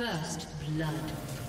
First blood.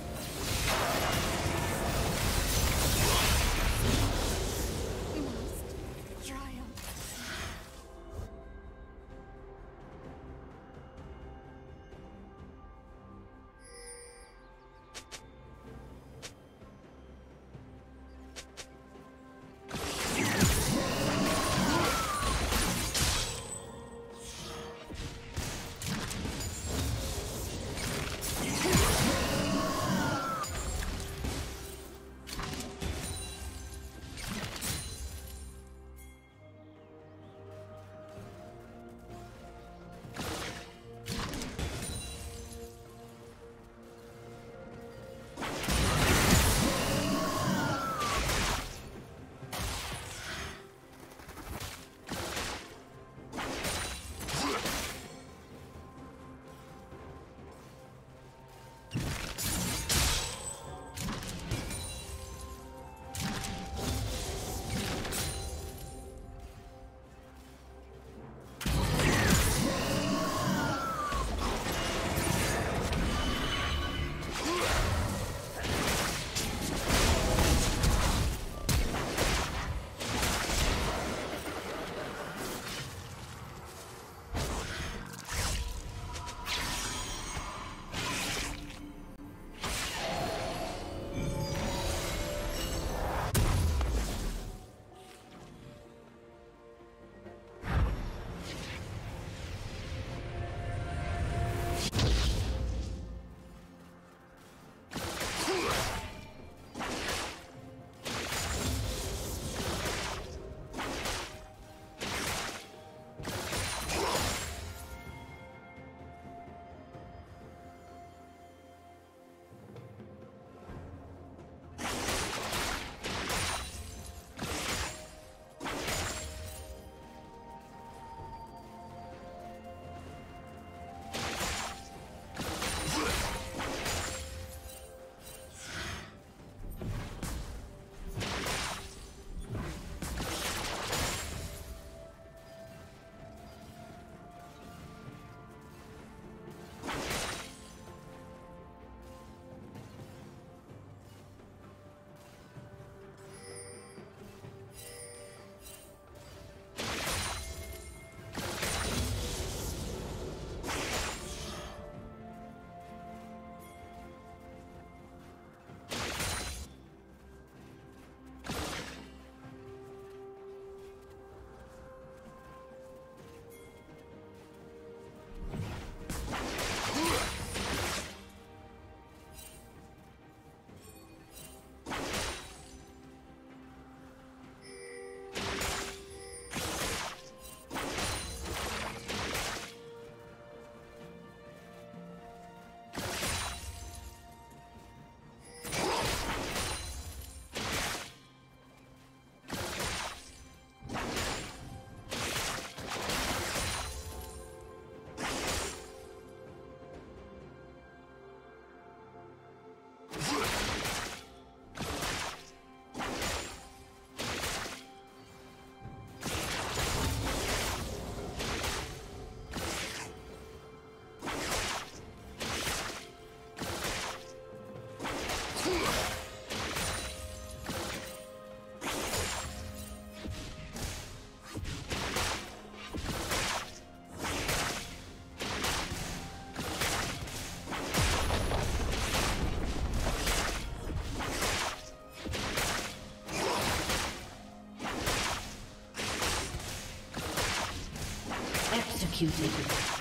Executed.